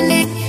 feeling